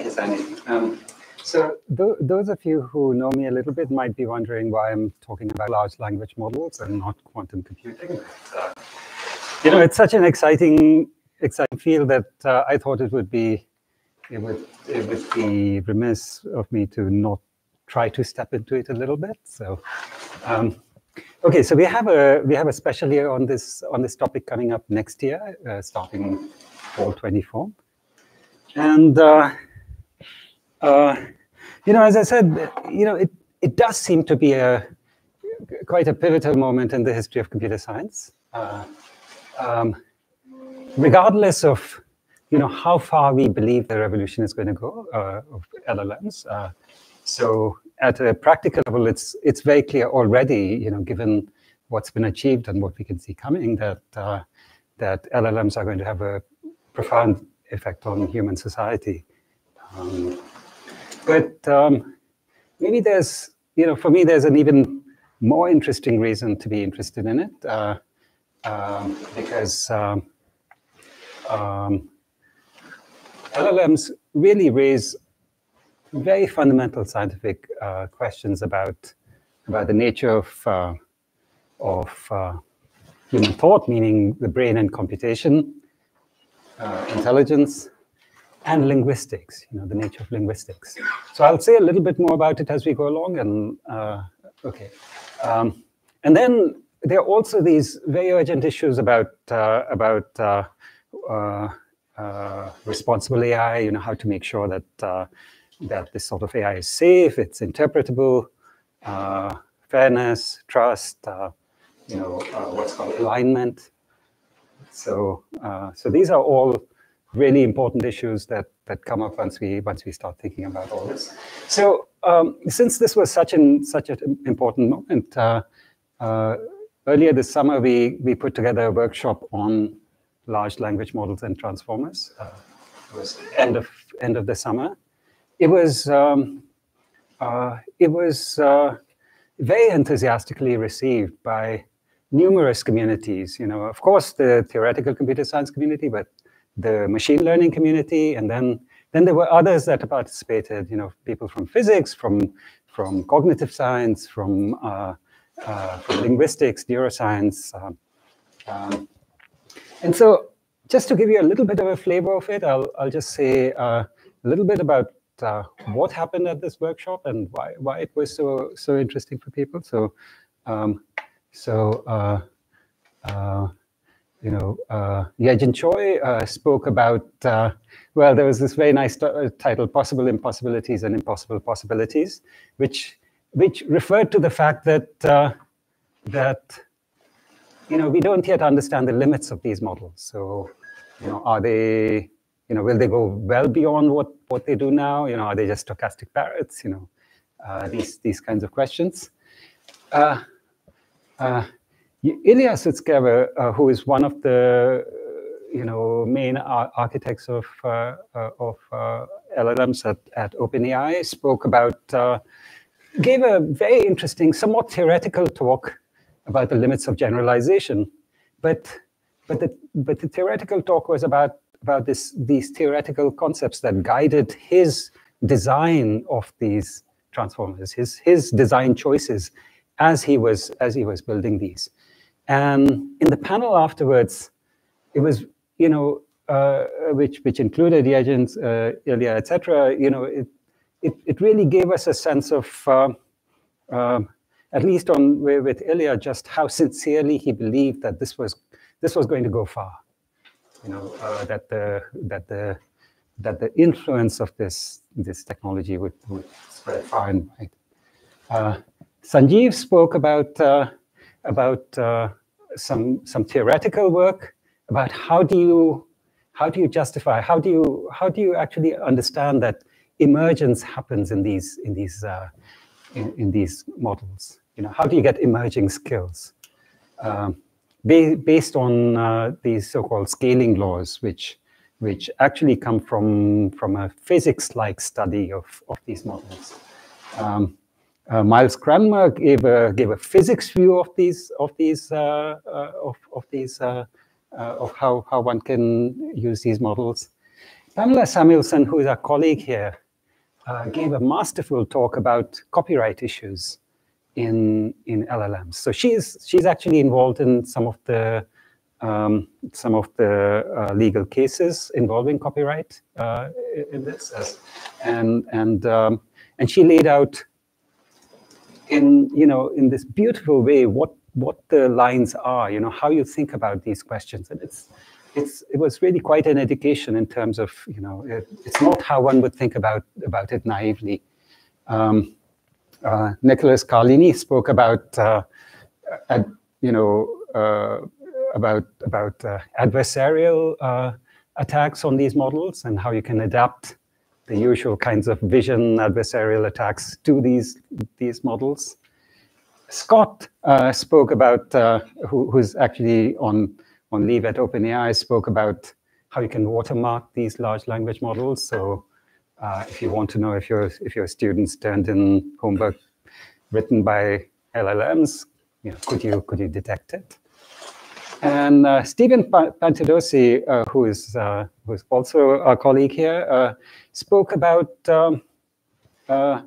Thank you, Sandy. Um, so th those of you who know me a little bit might be wondering why I'm talking about large language models and not quantum computing. Uh, you know, it's such an exciting, exciting field that uh, I thought it would be, it would, it would be remiss of me to not try to step into it a little bit. So, um, okay, so we have a we have a special year on this on this topic coming up next year, uh, starting fall 24, and. Uh, you know, as I said, you know, it, it does seem to be a quite a pivotal moment in the history of computer science. Uh, um, regardless of, you know, how far we believe the revolution is going to go uh, of LLMs. Uh, so at a practical level, it's it's very clear already, you know, given what's been achieved and what we can see coming, that uh, that LLMs are going to have a profound effect on human society. Um, but um, maybe there's, you know, for me, there's an even more interesting reason to be interested in it uh, um, because um, um LLMs really raise very fundamental scientific uh, questions about about the nature of uh, of uh, human thought, meaning the brain and computation, uh, intelligence, and linguistics, you know, the nature of linguistics. So I'll say a little bit more about it as we go along. And uh, okay, um, and then there are also these very urgent issues about uh, about uh, uh, uh responsible AI. You know, how to make sure that uh, that this sort of AI is safe, it's interpretable, fairness, trust. you know, what's called alignment. So, so these are all really important issues that that come up once we once we start thinking about all this. So um, since this was such an such an important moment, uh, uh, earlier this summer we we put together a workshop on large language models and transformers. Uh, it was end of end of the summer. It was um, uh, it was uh, very enthusiastically received by numerous communities. You know, of course, the theoretical computer science community, but the machine learning community, and then then there were others that participated. You know, people from physics, from from cognitive science, from uh, uh, from linguistics, neuroscience, um, um, and so just to give you a little bit of a flavor of it, I'll I'll just say uh, a little bit about uh, what happened at this workshop and why why it was so so interesting for people. So um, so. Uh, uh, you know, uh, Yejin Choi uh, spoke about, uh, well, there was this very nice uh, title, Possible Impossibilities and Impossible Possibilities, which, which referred to the fact that, uh, that, you know, we don't yet understand the limits of these models. So, you know, are they, you know, will they go well beyond what, what they do now? You know, are they just stochastic parrots? You know, uh, these, these kinds of questions. Uh, uh, Ilya Sutskever, uh, who is one of the you know main ar architects of uh, uh of uh, LLMs at, at OpenAI, spoke about uh, gave a very interesting, somewhat theoretical talk about the limits of generalization, but but the but the theoretical talk was about about this these theoretical concepts that guided his design of these transformers, his his design choices as he was as he was building these. And in the panel afterwards, it was, you know, uh, which which included Yejin, uh, Ilya, etc. You know, it, it it really gave us a sense of, uh, uh, at least on with Ilya, just how sincerely he believed that this was this was going to go far. You know, uh, that the that the that the influence of this this technology would, would spread far and wide. Uh, Sanjeev spoke about about some some theoretical work about how do you how do you justify how do you how do you actually understand that emergence happens in these in these uh, in, in, these models? You know how do you get emerging skills? Um, ba based on uh, these so-called scaling laws which which actually come from from a physics-like study of of these models. Um, uh, Miles Cranmer gave a gave a physics view of these of these uh, uh, of of these uh, uh, of how how one can use these models, Pamela Samuelson, who is our colleague here, uh, gave a masterful talk about copyright issues in in LLMs. So she's she's actually involved in some of the um, some of the legal cases involving copyright in this, and and um, and she laid out in you know in this beautiful way what what the lines are, you know how you think about these questions, and it's it's it was really quite an education in terms of you know it, it's not how one would think about about it naively. Um, uh, Nicholas Carlini spoke about uh, you know uh, about about uh, adversarial uh, attacks on these models and how you can adapt the usual kinds of vision adversarial attacks to these these models. Scott uh, spoke about who, who's actually on on leave at OpenAI spoke about how you can watermark these large language models. So uh, if you want to know if your if your students turned in homework written by LLMs, you know, could you could you detect it? And uh, Steven Piantadosi, uh, who is uh, who is also a colleague here, uh, spoke about um, uh,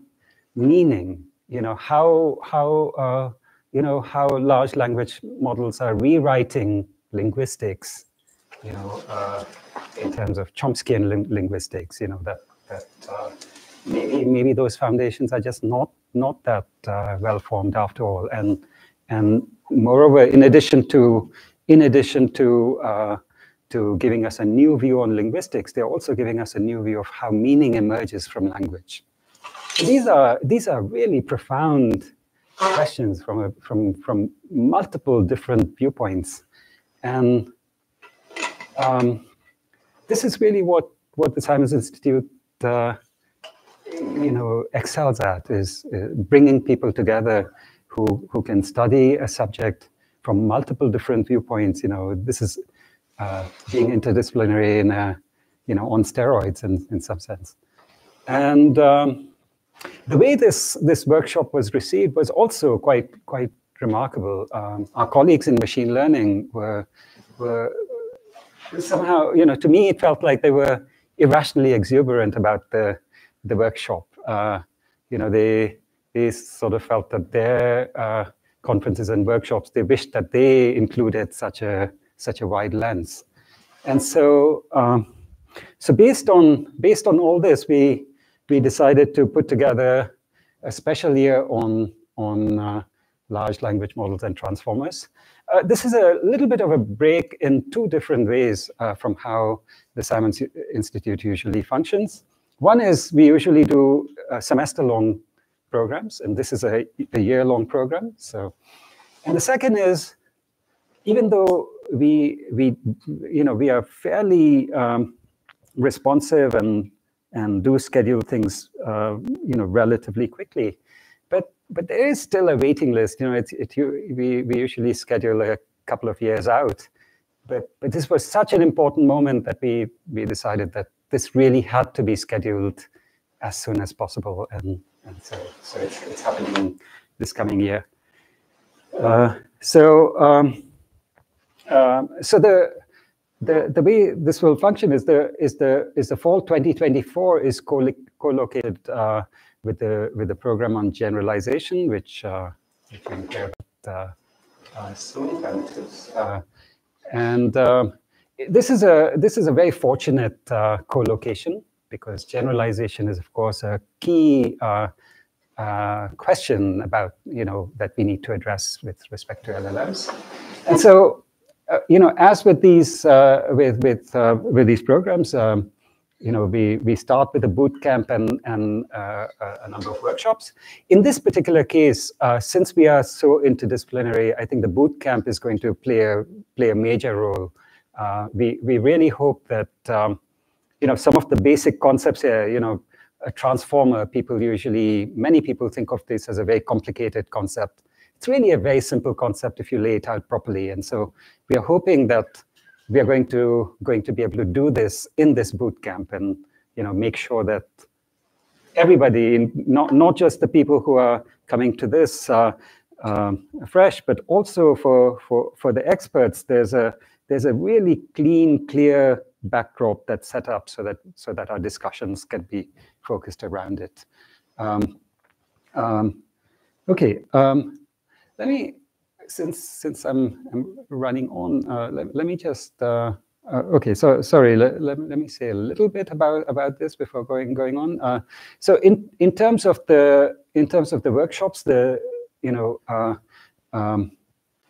meaning. You know how how you know how large language models are rewriting linguistics, you know, uh, in terms of Chomskyan ling linguistics, you know, that, that uh, maybe, maybe those foundations are just not, not that uh, well formed after all. And, and moreover, in addition to, in addition to, uh, to giving us a new view on linguistics, they're also giving us a new view of how meaning emerges from language. These are, these are really profound questions from, a, from, from multiple different viewpoints. And um, this is really what, what the Simons Institute uh, you know, excels at, is uh, bringing people together who, who can study a subject from multiple different viewpoints. You know, this is uh, being interdisciplinary in a, you know, on steroids in, in some sense. And um, the way this, this workshop was received was also quite, quite remarkable. Um, our colleagues in machine learning were, were somehow, you know, to me, it felt like they were irrationally exuberant about the, the workshop. Uh, you know, they, they sort of felt that their uh, conferences and workshops, they wished that they included such a, such a wide lens. And so, um, so based on, based on all this, we, we decided to put together a special year on, on uh, large language models and transformers. Uh, this is a little bit of a break in two different ways uh, from how the Simons Institute usually functions. One is we usually do semester-long programs, and this is a, a year-long program. So, and the second is, even though we we you know we are fairly um, responsive and and do schedule things uh, you know relatively quickly, but but there is still a waiting list. You know, it's, it, we, we usually schedule a couple of years out. But, but this was such an important moment that we, we decided that this really had to be scheduled as soon as possible. And, and so, so it's, it's happening this coming year. Uh, so, um, um, so the, the, the way this will function is the, is the, is the fall 2024 is co-located uh, with the with the program on generalization, which uh, can hear uh, uh, soon. Uh, and uh, this is a this is a very fortunate uh, co-location because generalization is, of course, a key question about you know that we need to address with respect to LLMs. And so, you know, as with these with with with these programs. Um, you know, we, we start with a boot camp and, and uh, a number of workshops. In this particular case, uh, since we are so interdisciplinary, I think the boot camp is going to play a, play a major role. Uh, we, we really hope that, um, you know, some of the basic concepts here, you know, a transformer, people usually, many people think of this as a very complicated concept. It's really a very simple concept if you lay it out properly. And so we are hoping that we are going to going to be able to do this in this boot camp and you know make sure that everybody, not not just the people who are coming to this uh, um, fresh, but also for for for the experts, there's a there's a really clean, clear backdrop that's set up so that so that our discussions can be focused around it. Um, um, okay, um, let me since since I'm, I'm running on, uh, let, let me just uh, uh, okay, so sorry, let, let, let, me say a little bit about, about this before going going on. Uh, so in, in terms of the in terms of the workshops, the you know uh, um,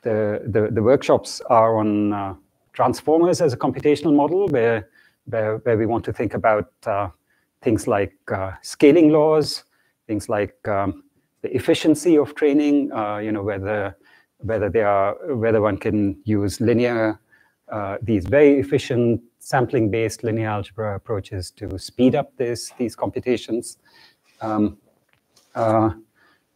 the, the, the workshops are on uh, transformers as a computational model, where where, where we want to think about uh, things like uh, scaling laws, things like um, the efficiency of training, you know whether whether they are whether one can use linear uh, these very efficient sampling-based linear algebra approaches to speed up this, these computations. Um, uh,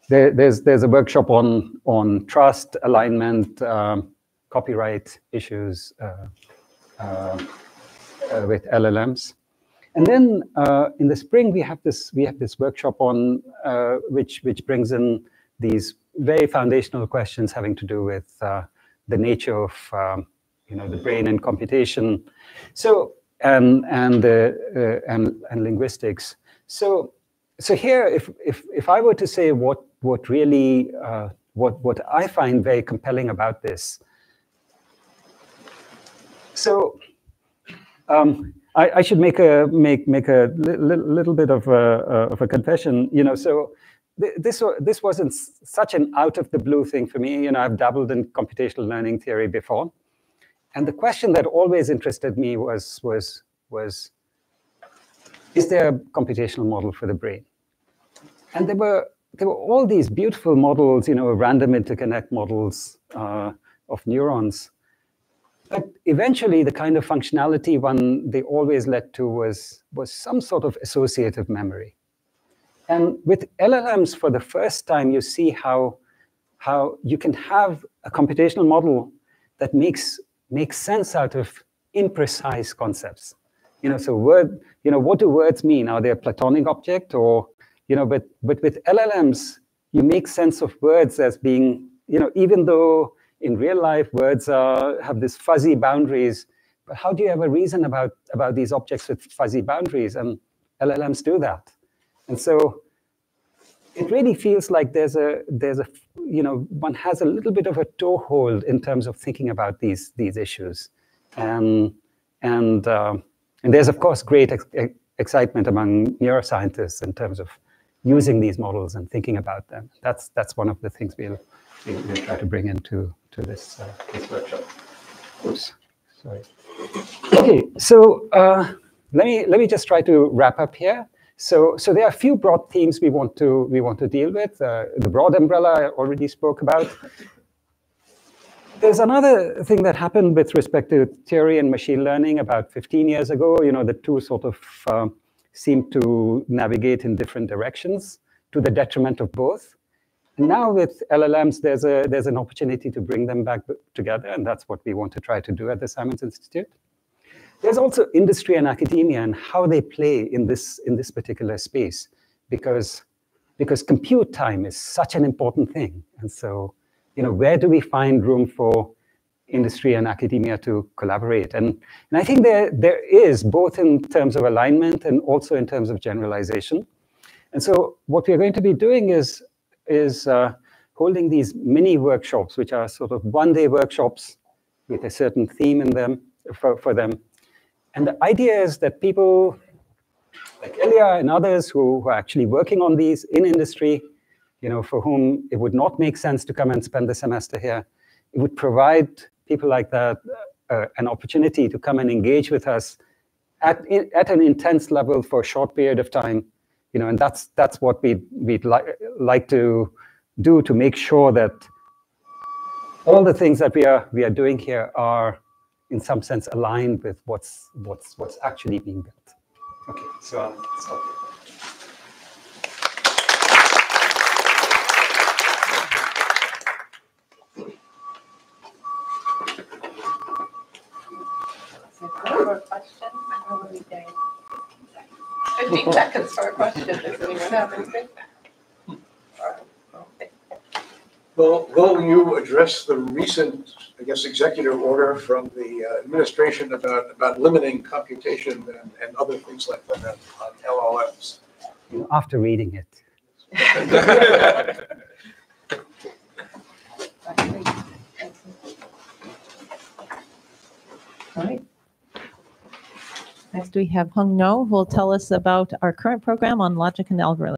there, there's, there's a workshop on, on trust, alignment, um, copyright issues uh, uh, uh with LLMs. And then in the spring, we have this, we have this workshop on which, which brings in these very foundational questions having to do with the nature of um, you know, the brain and computation. So, and, and, uh, uh, and, and linguistics. So, so here, if, if, if I were to say what, what really, uh, what, what I find very compelling about this, so um, I, I, should make a make make a li little bit of a, of a confession. You know, so th this this wasn't such an out of the blue thing for me. You know, I've dabbled in computational learning theory before, and the question that always interested me was, was, was is there a computational model for the brain? And there were, there were all these beautiful models, you know, random interconnect models uh, of neurons. But eventually, the kind of functionality one they always led to was, was some sort of associative memory. And with LLMs, for the first time, you see how, how you can have a computational model that makes makes sense out of imprecise concepts. You know, so word, you know, what do words mean? Are they a Platonic object or, you know, but, but with LLMs, you make sense of words as being, you know, even though in real life words are, have this fuzzy boundaries, but how do you a reason about, about these objects with fuzzy boundaries? And LLMs do that. And so it really feels like there's a there's a you know one has a little bit of a toehold in terms of thinking about these these issues, and and uh, and there's of course great ex excitement among neuroscientists in terms of using these models and thinking about them. That's that's one of the things we'll we'll, try to bring into to this uh, this workshop. Oops, sorry. Okay, so uh, let me let me just try to wrap up here. So, so there are a few broad themes we want to we want to deal with. Uh, the broad umbrella I already spoke about. There's another thing that happened with respect to theory and machine learning about 15 years ago. You know, the two sort of uh, seem to navigate in different directions to the detriment of both. And now with LLMs, there's a there's an opportunity to bring them back together, and that's what we want to try to do at the Simons Institute. There's also industry and academia and how they play in this, in this particular space because, because compute time is such an important thing. And so, you know, where do we find room for industry and academia to collaborate? And, and I think there, there is, both in terms of alignment and also in terms of generalization. And so what we're going to be doing is, is uh, holding these mini workshops, which are sort of one-day workshops with a certain theme in them for, for them, and the idea is that people like Ilya and others who, who are actually working on these in industry, you know, for whom it would not make sense to come and spend the semester here, it would provide people like that uh, an opportunity to come and engage with us at, at an intense level for a short period of time, you know, and that's that's what we'd, we'd li like to do to make sure that all the things that we are we are doing here are in some sense aligned with what's what's what's actually being built. Okay, so I'll stop here. Fifteen seconds for a question. Does anyone have anything? Well, will you address the recent I guess, executive order from the uh, administration about, about limiting computation and, and other things like that on LLMs. After reading it, Next, we have Hung Ngo, who will tell us about our current program on logic and algorithm.